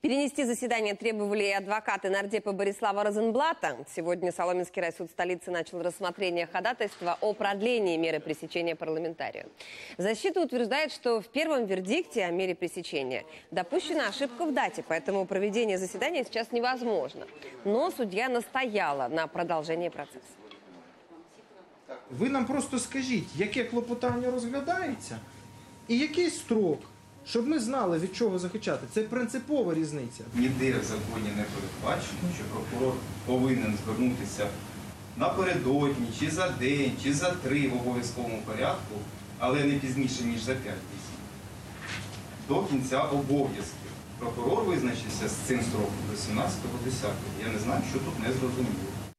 Перенести заседание требовали и адвокаты нардепа Борислава Розенблата. Сегодня Соломенский райсуд столицы начал рассмотрение ходатайства о продлении меры пресечения парламентарию. Защита утверждает, что в первом вердикте о мере пресечения допущена ошибка в дате, поэтому проведение заседания сейчас невозможно. Но судья настояла на продолжении процесса. Ви нам просто скажіть, яке клопотання розглядається і який строк, Щоб ми знали, від чого захищати. Це принципова різниця. Ніде в законі не передбачено, що прокурор повинен звернутися напередодні, чи за день, чи за три в обов'язковому порядку, але не пізніше, ніж за п'ять днів. До кінця обов'язків. Прокурор визначився з цим строком до 17.10. Я не знаю, що тут не зрозуміло.